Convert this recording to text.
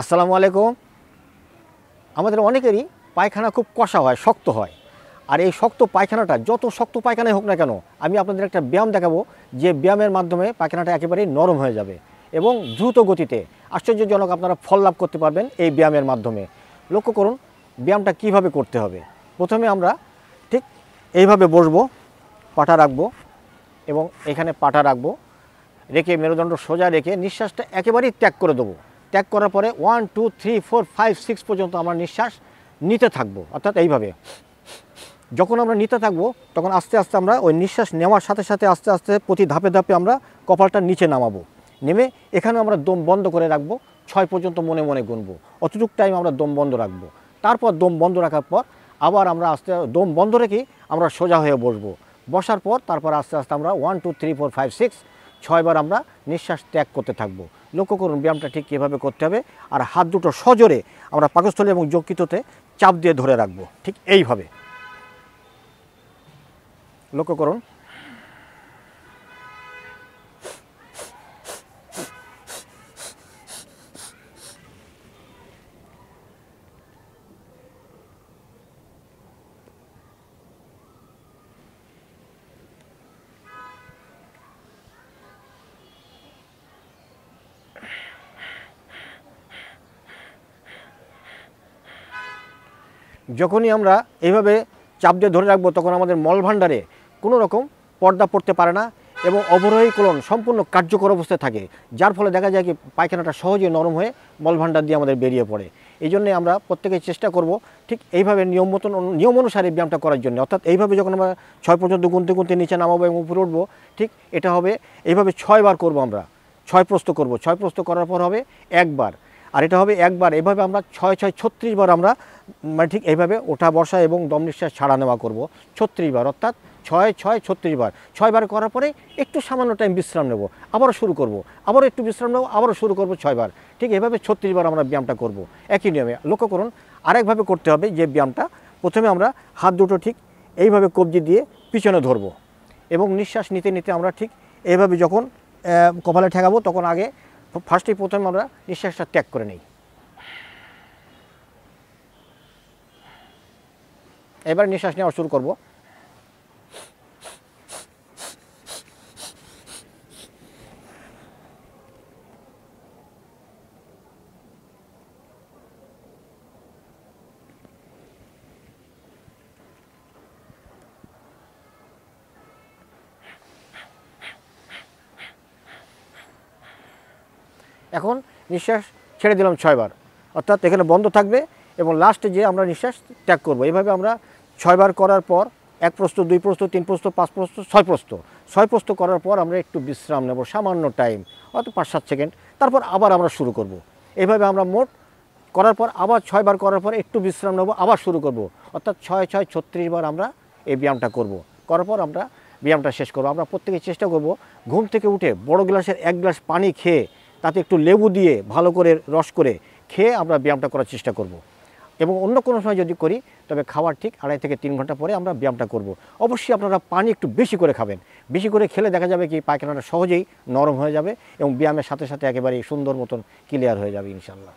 আসসালামু আলাইকুম। আমাদের অনেকেরই পায়খানা খুব কষা হয়, শক্ত হয়। আর এই শক্ত পায়খানাটা, যত শক্ত পায়খানাই হোক না কেন, আমি আপনাদের একটা ব্যায়াম দেখাবো, যে ব্যায়ামের মাধ্যমে পায়খানাটা একেবারেই নরম হয়ে যাবে এবং দ্রুত গতিতে আশ্চর্যজনক আপনারা ফল লাভ করতে পারবেন এই ব্যায়ামের মাধ্যমে। লক্ষ্য করুন, ব্যায়ামটা কীভাবে করতে হবে? প্রথমে আমরা ঠিক এইভাবে বসবো, পাটা রাখব এবং এখানে পাটা রাখব, রেখে মেরুদণ্ড সোজা রেখে নিঃশ্বাসটা একেবারেই ত্যাগ করে দেবো। ত্যাগ করার পরে one two three four five six পর্যন্ত আমরা নিঃশ্বাস নিতে থাকব, অর্থাৎ এইভাবে। যখন আমরা নিতে থাকব, তখন আস্তে আস্তে আমরা ওই নিঃশ্বাস নেওয়ার সাথে সাথে আস্তে আস্তে প্রতি ধাপে ধাপে আমরা কপালটা নিচে নামাবো। নেমে এখানে আমরা দম বন্ধ করে রাখব, ছয় পর্যন্ত মনে মনে গুনবো। অতটুক টাইম আমরা দম বন্ধ রাখব। তারপর দম বন্ধ রাখার পর আবার আমরা আস্তে, দম বন্ধ রেখেই আমরা সোজা হয়ে বসবো। বসার পর তারপর আস্তে আস্তে আমরা one two three four five six ছয়বার আমরা নিঃশ্বাস ত্যাগ করতে থাকব। লক্ষ্য করুন ব্যায়ামটা ঠিক কীভাবে করতে হবে আর হাত দুটো সজোরে আমরা পাকস্থলে এবং যকৃততে চাপ দিয়ে ধরে রাখব, ঠিক এইভাবে। লক্ষ্য করুন। যখনই আমরা এইভাবে চাপ দিয়ে ধরে রাখব, তখন আমাদের মল ভাণ্ডারে কোনো রকম পর্দা পড়তে পারে না এবং অবরোহী কোলন সম্পূর্ণ কার্যকর অবস্থায় থাকে, যার ফলে দেখা যায় কি পায়খানাটা সহজে নরম হয়ে মলভাণ্ডার দিয়ে আমাদের বেরিয়ে পড়ে। এই জন্যে আমরা প্রত্যেকে চেষ্টা করব ঠিক এইভাবে নিয়ম মতন, নিয়ম অনুসারে ব্যায়ামটা করার জন্য। অর্থাৎ এইভাবে যখন আমরা ছয় পর্যন্ত গুনতে গুনতে নিচে নামাবো এবং উপরে উঠবো, ঠিক এটা হবে, এইভাবে ছয়বার করব আমরা। ছয় প্রস্ত করব। ছয় প্রস্ত করার পর হবে একবার। আর এটা হবে একবার। এভাবে আমরা ছয় ছয়, ছত্রিশ বার আমরা মানে ঠিক এইভাবে ওঠা, বসা এবং দম নিঃশ্বাস ছাড়া নেওয়া করব। ছত্রিশ বার, অর্থাৎ ছয় ছয়, ছত্রিশ বার। ছয়বার করার পরে একটু সামান্য টাইম বিশ্রাম নেব। আবারও শুরু করব। আবারও একটু বিশ্রাম নেব, আবারও শুরু করব ছয়বার ঠিক এভাবে ছত্রিশ বার আমরা ব্যায়ামটা করব। একই নিয়মে। লক্ষ্য করুন, আরেকভাবে করতে হবে যে ব্যায়ামটা। প্রথমে আমরা হাত দুটো ঠিক এইভাবে কবজি দিয়ে পিছনে ধরবো এবং নিঃশ্বাস নিতে নিতে আমরা ঠিক এইভাবে যখন কপালে ঠেকাবো, তখন আগে ফার্স্টেই প্রথম আমরা নিঃশ্বাসটা ত্যাগ করে নিই। এবার নিঃশ্বাস নেওয়া শুরু করব। এখন নিঃশ্বাস ছেড়ে দিলাম ছয়বার। অর্থাৎ এখানে বন্ধ থাকবে এবং লাস্টে যে আমরা নিঃশ্বাস ত্যাগ করব। এইভাবে আমরা ছয়বার করার পর এক প্রস্ত দুই প্রস্ত তিন প্রস্ত পাঁচ প্রস্ত ছয় প্রস্ত ছয় প্রস্ত করার পর আমরা একটু বিশ্রাম নেব, সামান্য টাইম হয়তো পাঁচ, সাত সেকেন্ড তারপর আবার আমরা শুরু করব। এইভাবে আমরা মোট করার পর আবার ছয়বার করার পর একটু বিশ্রাম নেব, আবার শুরু করব। অর্থাৎ ছয় ছয়, ছত্রিশ বার আমরা এই ব্যায়ামটা করব। করার পর আমরা ব্যায়ামটা শেষ করব। আমরা প্রত্যেকে চেষ্টা করব ঘুম থেকে উঠে বড় গ্লাসের এক গ্লাস পানি খেয়ে তাতে একটু লেবু দিয়ে ভালো করে রস করে খেয়ে আমরা ব্যায়ামটা করার চেষ্টা করব। এবং অন্য কোনো সময় যদি করি, তবে খাওয়ার ঠিক আড়াই থেকে তিন ঘণ্টা পরে আমরা ব্যায়ামটা করব। অবশ্যই আপনারা পানি একটু বেশি করে খাবেন। বেশি করে খেলে দেখা যাবে কি পায়খানাটা সহজেই নরম হয়ে যাবে এবং ব্যায়ামের সাথে সাথে একেবারেই সুন্দর মতন ক্লিয়ার হয়ে যাবে ইনশাল্লাহ